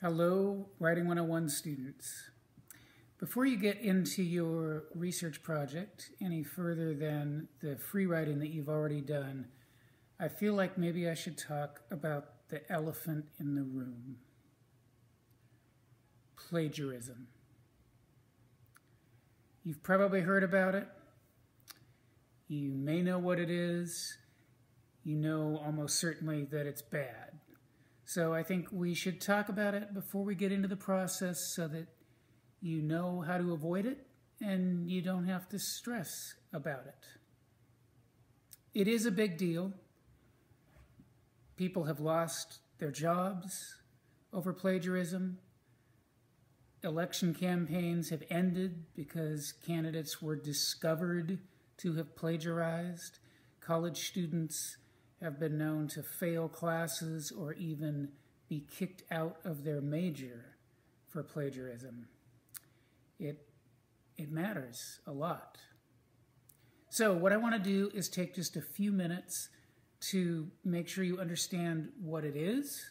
Hello, Writing 101 students. Before you get into your research project any further than the free writing that you've already done, I feel like maybe I should talk about the elephant in the room plagiarism. You've probably heard about it. You may know what it is. You know almost certainly that it's bad. So I think we should talk about it before we get into the process so that you know how to avoid it and you don't have to stress about it. It is a big deal. People have lost their jobs over plagiarism. Election campaigns have ended because candidates were discovered to have plagiarized. College students have been known to fail classes or even be kicked out of their major for plagiarism. It, it matters a lot. So, what I want to do is take just a few minutes to make sure you understand what it is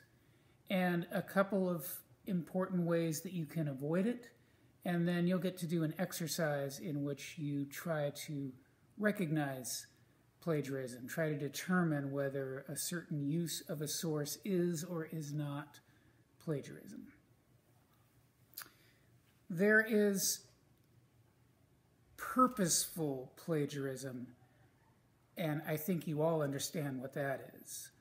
and a couple of important ways that you can avoid it. And then you'll get to do an exercise in which you try to recognize plagiarism, try to determine whether a certain use of a source is or is not plagiarism. There is purposeful plagiarism, and I think you all understand what that is.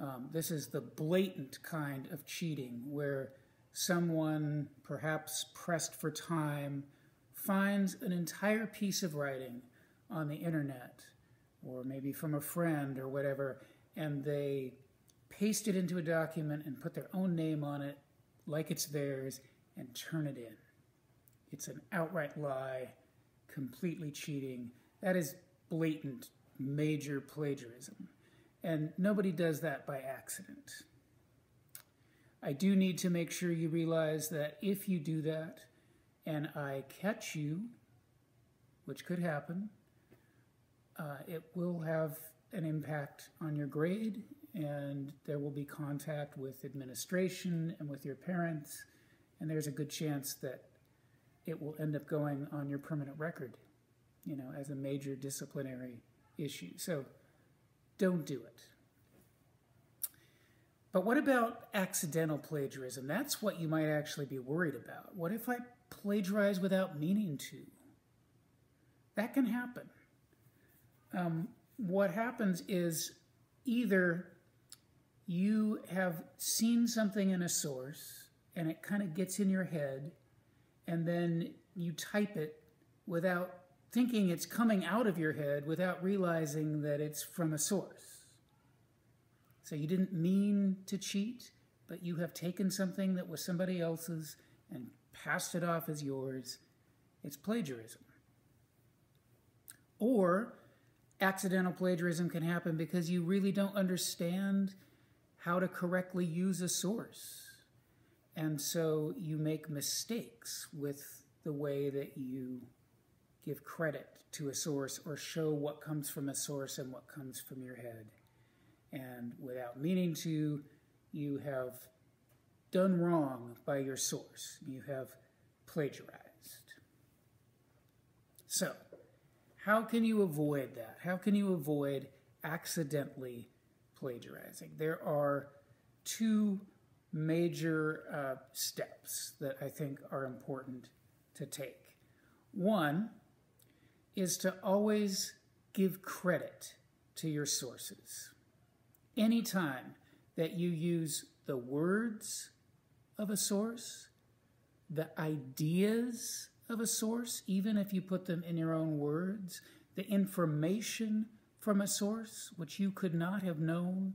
Um, this is the blatant kind of cheating where someone, perhaps pressed for time, finds an entire piece of writing on the internet or maybe from a friend or whatever, and they paste it into a document and put their own name on it like it's theirs and turn it in. It's an outright lie, completely cheating. That is blatant, major plagiarism. And nobody does that by accident. I do need to make sure you realize that if you do that and I catch you, which could happen, uh, it will have an impact on your grade and there will be contact with administration and with your parents and there's a good chance that it will end up going on your permanent record you know as a major disciplinary issue. So don't do it. But what about accidental plagiarism? That's what you might actually be worried about. What if i plagiarize without meaning to? That can happen um, what happens is either you have seen something in a source and it kind of gets in your head, and then you type it without thinking it's coming out of your head without realizing that it's from a source. So you didn't mean to cheat, but you have taken something that was somebody else's and passed it off as yours. It's plagiarism. Or accidental plagiarism can happen because you really don't understand how to correctly use a source. And so you make mistakes with the way that you give credit to a source or show what comes from a source and what comes from your head. And without meaning to, you have done wrong by your source. You have plagiarized. So, how can you avoid that? How can you avoid accidentally plagiarizing? There are two major uh, steps that I think are important to take. One is to always give credit to your sources. Anytime that you use the words of a source, the ideas of a source, even if you put them in your own words, the information from a source which you could not have known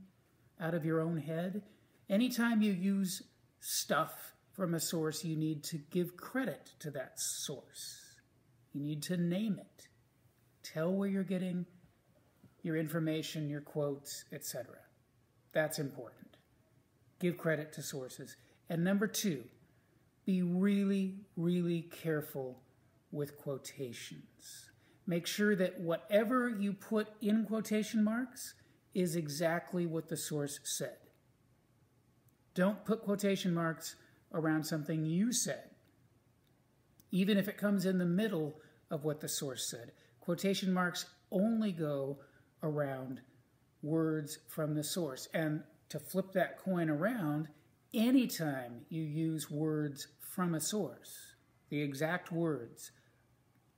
out of your own head. Anytime you use stuff from a source, you need to give credit to that source. You need to name it. Tell where you're getting your information, your quotes, etc. That's important. Give credit to sources. And number two, be really, really careful with quotations. Make sure that whatever you put in quotation marks is exactly what the source said. Don't put quotation marks around something you said, even if it comes in the middle of what the source said. Quotation marks only go around words from the source. And to flip that coin around, anytime you use words from a source, the exact words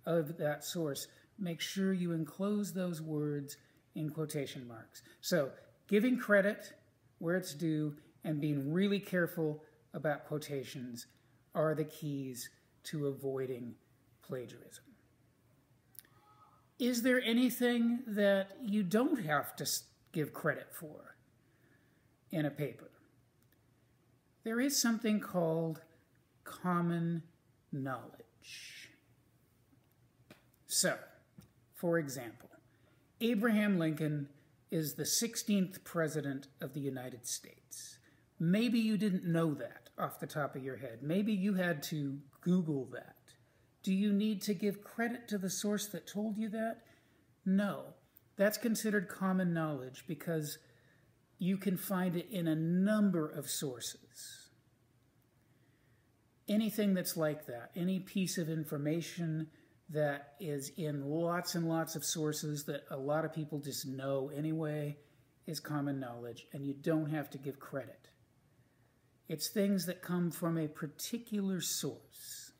of that source, make sure you enclose those words in quotation marks. So, giving credit where it's due and being really careful about quotations are the keys to avoiding plagiarism. Is there anything that you don't have to give credit for in a paper? There is something called common knowledge. So, for example, Abraham Lincoln is the 16th president of the United States. Maybe you didn't know that off the top of your head. Maybe you had to Google that. Do you need to give credit to the source that told you that? No. That's considered common knowledge because you can find it in a number of sources. Anything that's like that, any piece of information that is in lots and lots of sources that a lot of people just know anyway, is common knowledge, and you don't have to give credit. It's things that come from a particular source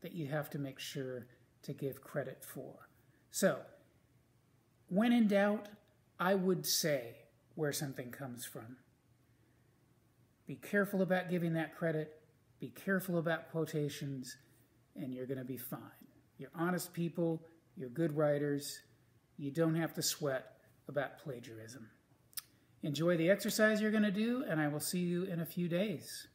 that you have to make sure to give credit for. So, when in doubt, I would say where something comes from. Be careful about giving that credit, be careful about quotations, and you're going to be fine. You're honest people, you're good writers, you don't have to sweat about plagiarism. Enjoy the exercise you're going to do, and I will see you in a few days.